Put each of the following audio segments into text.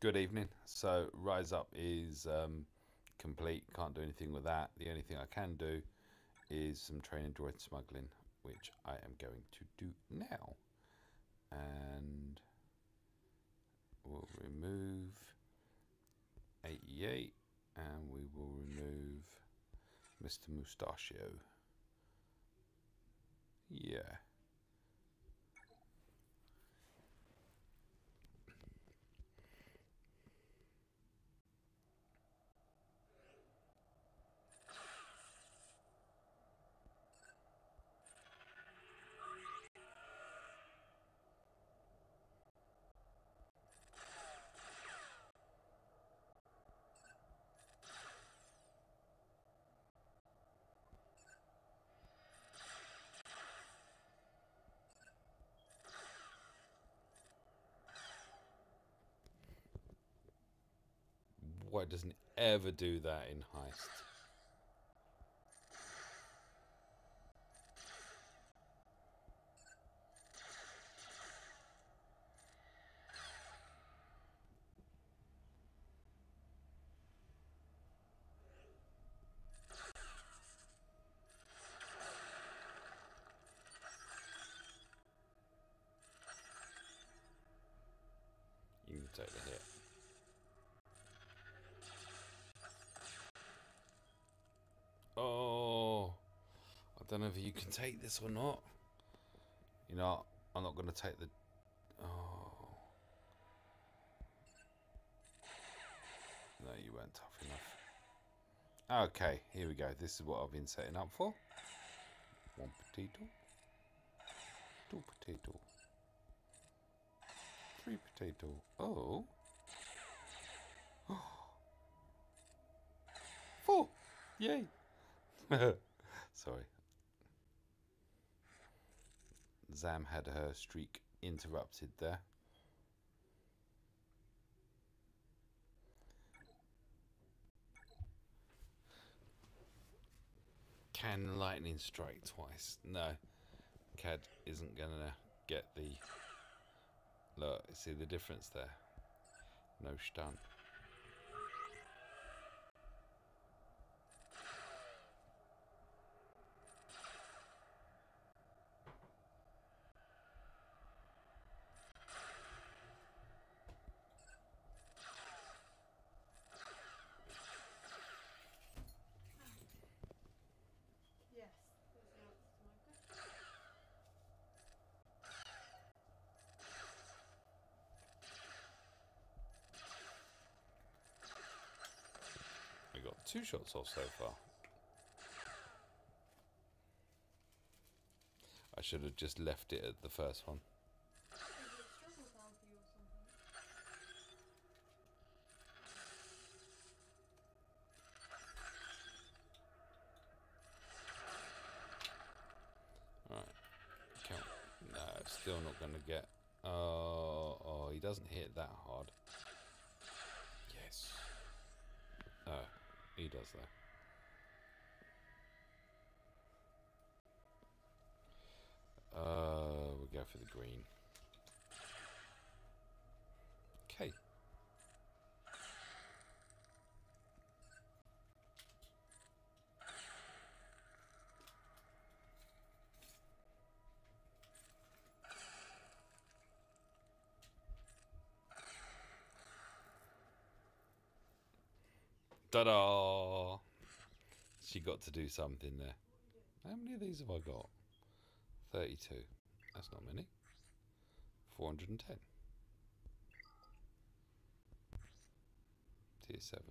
Good evening. So Rise Up is um, complete. Can't do anything with that. The only thing I can do is some training droid smuggling, which I am going to do now. And we'll remove 88 and we will remove Mr. Mustachio. Yeah. Why doesn't ever do that in Heist? You can take the hit. Oh, I don't know if you can take this or not. You know, I'm not going to take the. Oh. No, you weren't tough enough. Okay, here we go. This is what I've been setting up for. One potato. Two potato. Three potato. Oh. Four. Yay. Sorry. Zam had her streak interrupted there. Can lightning strike twice? No. Cad isn't gonna get the look, see the difference there? No stun. Two shots off so far. I should have just left it at the first one. Right. Count. No, still not going to get. Oh, oh, he doesn't hit that hard. Yes. Oh, he does though. Uh, we'll go for the green. Okay. Ta-da! She got to do something there. How many of these have I got? 32. That's not many. 410. Tier 7.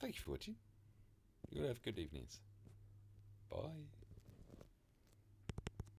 Thank you for watching. You'll have good evenings. Bye.